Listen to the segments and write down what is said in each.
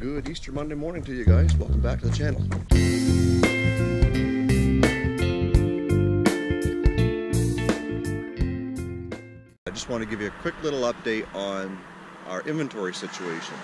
Good Easter Monday morning to you guys. Welcome back to the channel. I just want to give you a quick little update on our inventory situation.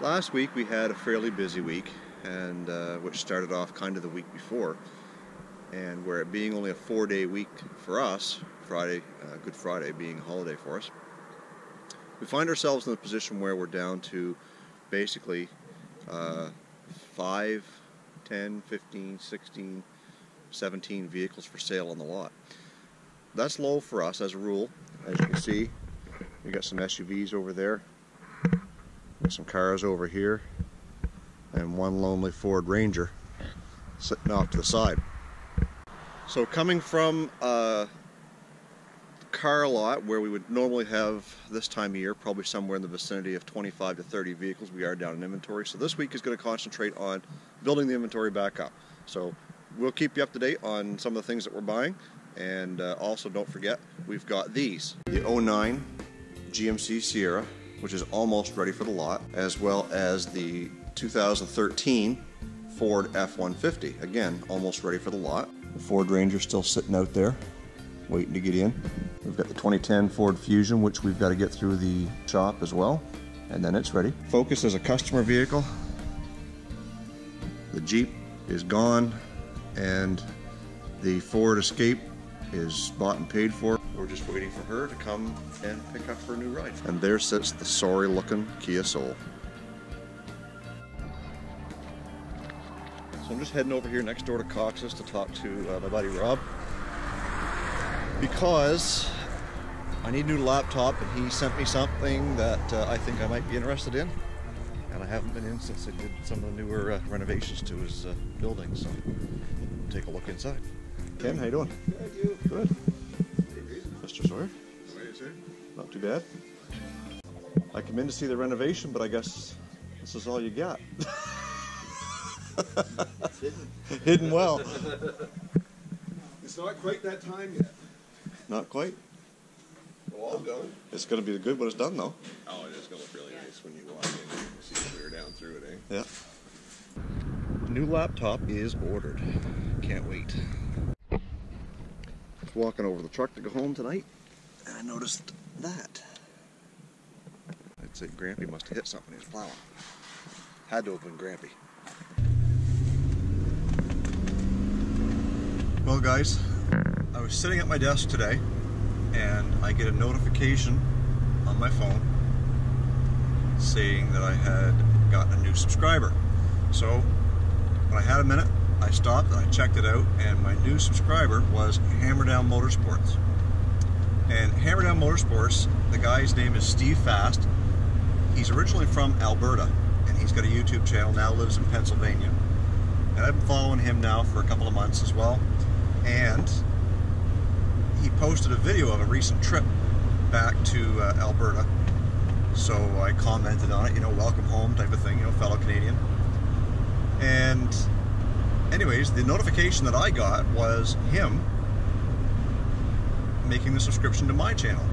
Last week we had a fairly busy week, and uh, which started off kind of the week before, and where it being only a four-day week for us, Friday, uh, Good Friday being a holiday for us, we find ourselves in a position where we're down to basically uh, 5, 10, 15, 16, 17 vehicles for sale on the lot. That's low for us as a rule. As you can see, we got some SUVs over there, some cars over here, and one lonely Ford Ranger sitting off to the side. So coming from uh, car lot where we would normally have this time of year, probably somewhere in the vicinity of 25 to 30 vehicles, we are down in inventory. So this week is going to concentrate on building the inventory back up. So we'll keep you up to date on some of the things that we're buying. And uh, also don't forget, we've got these. The 09 GMC Sierra, which is almost ready for the lot, as well as the 2013 Ford F-150. Again, almost ready for the lot. The Ford Ranger still sitting out there waiting to get in. We've got the 2010 Ford Fusion, which we've got to get through the shop as well, and then it's ready. Focus is a customer vehicle. The Jeep is gone, and the Ford Escape is bought and paid for. We're just waiting for her to come and pick up her new ride. And there sits the sorry looking Kia Soul. So I'm just heading over here next door to Cox's to talk to uh, my buddy Rob because I need a new laptop and he sent me something that uh, I think I might be interested in and I haven't been in since I did some of the newer uh, renovations to his uh, building so take a look inside. Ken, how you doing? Good, you? Good. Mr. Sawyer? How are you, sir? Not too bad. I come in to see the renovation, but I guess this is all you got. It's hidden. Hidden well. It's not quite that time yet. Not quite. Well, I'll go. It's going to be good when it's done, though. Oh, it is going to look really nice when you walk in and see clear down through it, eh? Yeah. New laptop is ordered. Can't wait. Just walking over the truck to go home tonight, and I noticed that. I'd say Grampy must have hit something he was plowing. Had to have been Grampy. Well, guys, I was sitting at my desk today, and I get a notification on my phone saying that I had gotten a new subscriber. So when I had a minute, I stopped and I checked it out, and my new subscriber was Hammerdown Motorsports. And Hammerdown Motorsports, the guy's name is Steve Fast. He's originally from Alberta, and he's got a YouTube channel, now lives in Pennsylvania. And I've been following him now for a couple of months as well. And posted a video of a recent trip back to uh, Alberta. So I commented on it, you know, welcome home type of thing, you know, fellow Canadian. And anyways, the notification that I got was him making the subscription to my channel.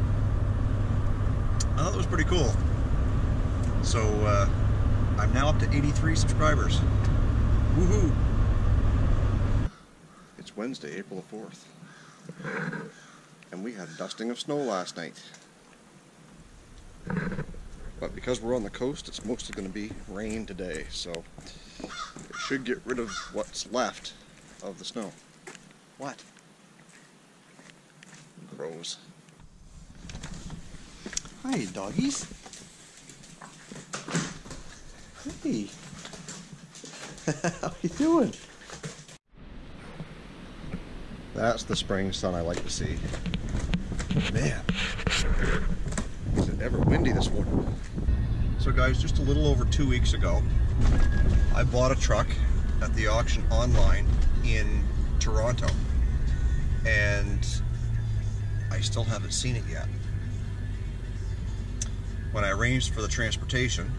I thought that was pretty cool. So uh, I'm now up to 83 subscribers. Woohoo! It's Wednesday, April 4th. And we had a dusting of snow last night. But because we're on the coast, it's mostly going to be rain today, so it should get rid of what's left of the snow. What? Crows. Hi, doggies. Hey. How you doing? That's the spring sun I like to see. Man, is it ever windy this morning? So guys, just a little over two weeks ago, I bought a truck at the auction online in Toronto. And I still haven't seen it yet. When I arranged for the transportation,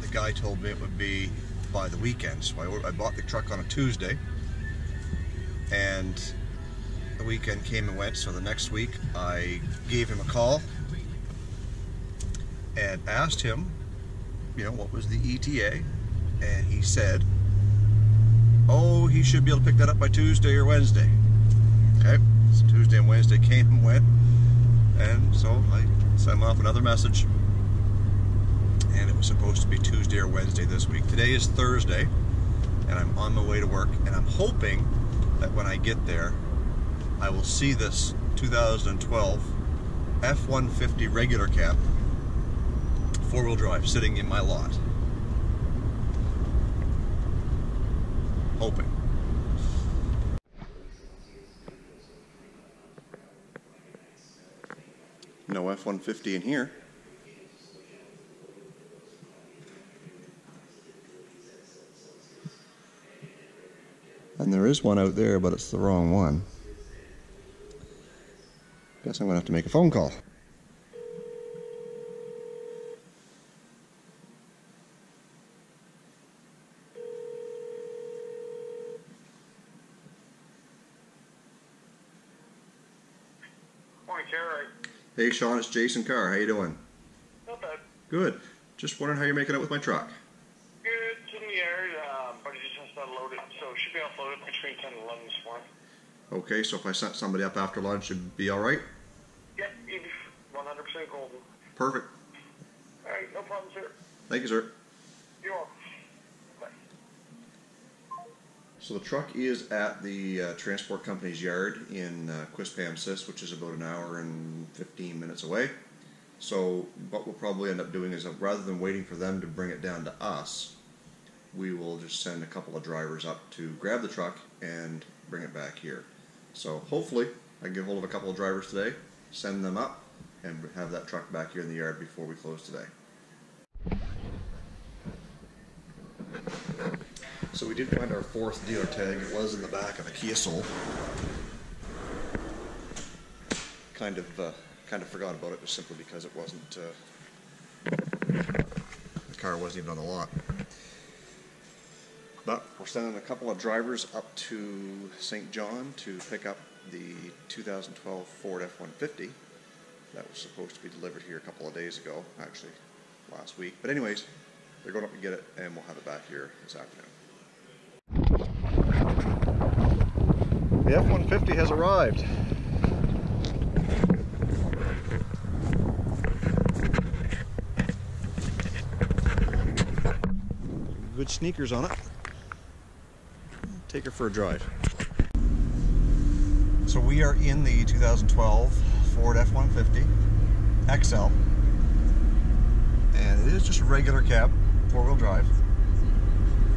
the guy told me it would be by the weekend. So I, I bought the truck on a Tuesday. And the weekend came and went, so the next week I gave him a call and asked him you know, what was the ETA, and he said, oh, he should be able to pick that up by Tuesday or Wednesday. Okay, so Tuesday and Wednesday came and went, and so I sent him off another message, and it was supposed to be Tuesday or Wednesday this week. Today is Thursday, and I'm on my way to work, and I'm hoping that when I get there, I will see this 2012 F-150 regular cab four-wheel drive sitting in my lot. Hoping. No F-150 in here. And there is one out there, but it's the wrong one. Guess I'm going to have to make a phone call. Morning, Terry. Hey Sean, it's Jason Carr. How you doing? Not bad. Good. Just wondering how you're making out with my truck. Good. It's in the yard, um, but it just has to unload it, so it should be offloaded between 10 and 11 this morning. Okay, so if I sent somebody up after lunch, it'd be all right. Yep, you'd be 100% golden. Perfect. All right, no problem, sir. Thank you, sir. You're welcome. Bye. So the truck is at the uh, transport company's yard in uh, Quispamsis, which is about an hour and 15 minutes away. So what we'll probably end up doing is uh, rather than waiting for them to bring it down to us, we will just send a couple of drivers up to grab the truck and bring it back here. So hopefully I can get hold of a couple of drivers today, send them up, and have that truck back here in the yard before we close today. So we did find our fourth dealer tag. It was in the back of a Kia Soul. Kind of, uh, kind of forgot about it just simply because it wasn't. Uh, the car wasn't even on the lot. But we're sending a couple of drivers up to Saint John to pick up the 2012 Ford F-150 that was supposed to be delivered here a couple of days ago, actually last week. But anyways, they're going up to get it, and we'll have it back here this afternoon. The F-150 has arrived. Good sneakers on it. Take her for a drive. So we are in the 2012 Ford F-150 XL. And it is just a regular cab, four-wheel drive.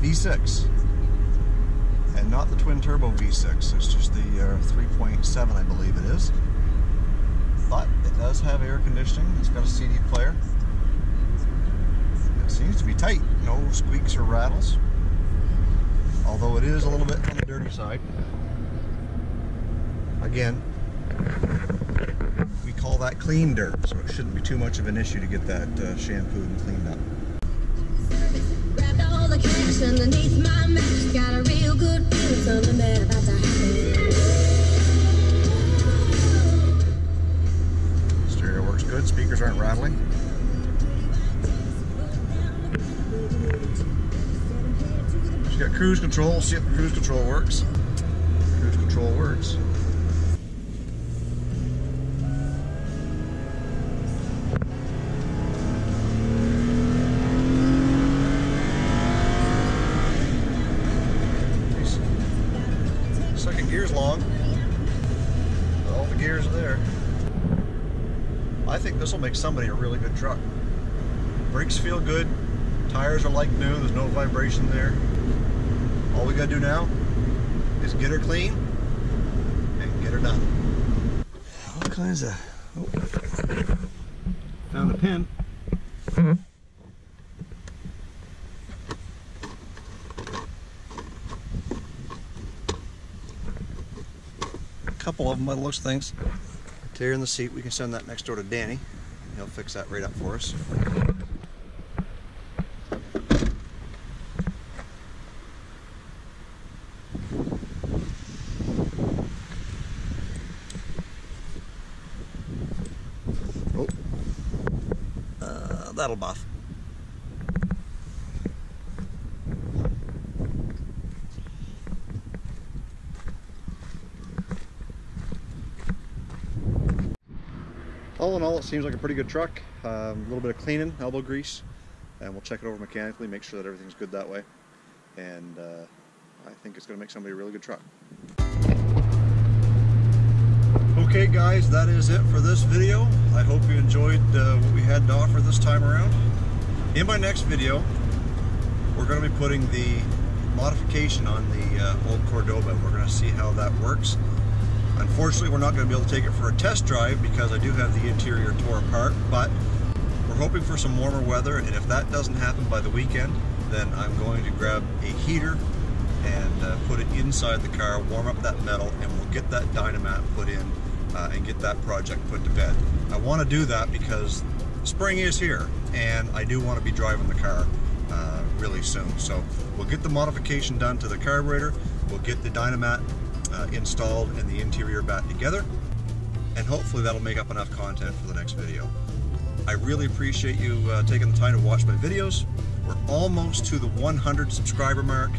V6 and not the twin turbo V6. It's just the uh, 3.7, I believe it is. But it does have air conditioning. It's got a CD player. It seems to be tight. No squeaks or rattles. Although it is a little bit on the dirty side. Again, we call that clean dirt, so it shouldn't be too much of an issue to get that uh, shampooed and cleaned up. Grabbed all the cash underneath my mattress. Got a real good feeling, something bad about to happen. Stereo works good, speakers aren't rattling. Cruise control, see if the cruise control works. Cruise control works. Second gear's long. All the gears are there. I think this will make somebody a really good truck. Brakes feel good. Tires are like new. There's no vibration there. All we gotta do now is get her clean and get her done. All kinds of. Oh. Found a pin. A mm-hmm. couple of them by the looks of things. Tear in the seat. We can send that next door to Danny. He'll fix that right up for us. that'll buff. All in all, it seems like a pretty good truck. Um, a little bit of cleaning, elbow grease, and we'll check it over mechanically, make sure that everything's good that way. And uh, I think it's going to make somebody a really good truck. Okay guys, that is it for this video. I hope you enjoyed uh, what we had to offer this time around. In my next video, we're going to be putting the modification on the uh, old Cordoba. We're going to see how that works. Unfortunately, we're not going to be able to take it for a test drive because I do have the interior tore apart, but we're hoping for some warmer weather, and if that doesn't happen by the weekend, then I'm going to grab a heater and uh, put it inside the car, warm up that metal, and we'll get that Dynamat put in uh, and get that project put to bed. I want to do that because spring is here, and I do want to be driving the car uh, really soon. So we'll get the modification done to the carburetor, we'll get the Dynamat uh, installed and the interior back together, and hopefully that'll make up enough content for the next video. I really appreciate you uh, taking the time to watch my videos. We're almost to the 100 subscriber mark.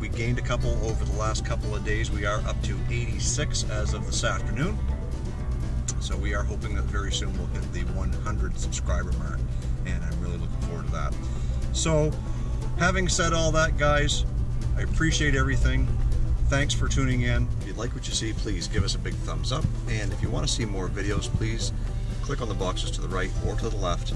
We gained a couple over the last couple of days. We are up to 86 as of this afternoon. So we are hoping that very soon we'll hit the 100 subscriber mark, and I'm really looking forward to that. So, having said all that, guys, I appreciate everything. Thanks for tuning in. If you like what you see, please give us a big thumbs up. And if you want to see more videos, please click on the boxes to the right or to the left.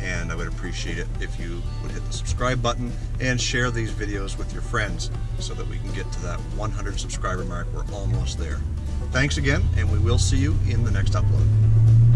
And I would appreciate it if you would hit the subscribe button and share these videos with your friends so that we can get to that 100 subscriber mark. We're almost there. Thanks again, and we will see you in the next upload.